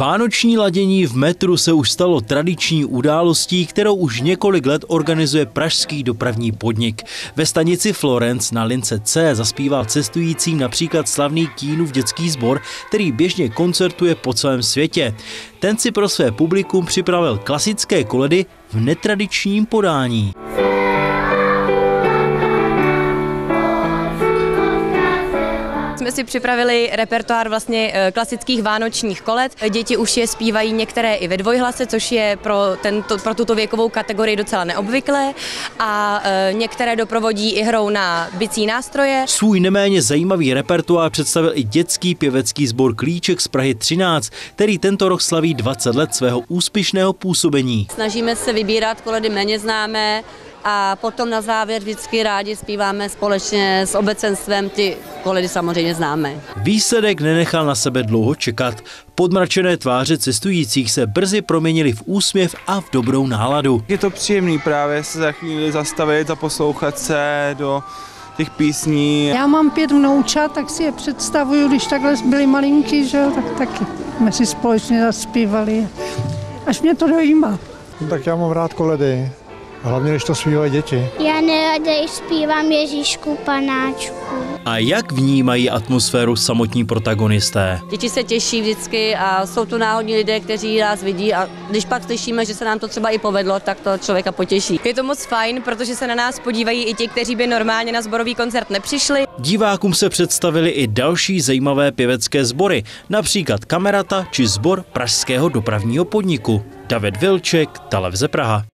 Vánoční ladění v metru se už stalo tradiční událostí, kterou už několik let organizuje pražský dopravní podnik. Ve stanici Florence na lince C zaspíval cestujícím například slavný Kínův dětský sbor, který běžně koncertuje po celém světě. Ten si pro své publikum připravil klasické koledy v netradičním podání. Jsme si připravili repertoár vlastně eh, klasických vánočních kolet. Děti už je zpívají některé i ve dvojhlase, což je pro, tento, pro tuto věkovou kategorii docela neobvyklé a eh, některé doprovodí i hrou na bicí nástroje. Svůj neméně zajímavý repertoár představil i dětský pěvecký sbor Klíček z Prahy 13, který tento rok slaví 20 let svého úspěšného působení. Snažíme se vybírat koledy méně známé, a potom na závěr vždycky rádi zpíváme společně s obecenstvem, ty koledy samozřejmě známe. Výsledek nenechal na sebe dlouho čekat. Podmračené tváře cestujících se brzy proměnily v úsměv a v dobrou náladu. Je to příjemný právě se za chvíli zastavit a poslouchat se do těch písní. Já mám pět vnoučat, tak si je představuju, když takhle byli malinký, že jo, tak taky jsme si společně zaspívali. Až mě to dojímá. Tak já mám rád koledy. Hlavně, když to zpívají děti. Já nerada zpívám Ježíšku panáčku. A jak vnímají atmosféru samotní protagonisté? Děti se těší vždycky a jsou tu náhodní lidé, kteří nás vidí a když pak slyšíme, že se nám to třeba i povedlo, tak to člověka potěší. Je to moc fajn, protože se na nás podívají i ti, kteří by normálně na sborový koncert nepřišli. Divákům se představili i další zajímavé pěvecké sbory, například Kamerata či sbor Pražského dopravního podniku. David Vilček, Televize Praha.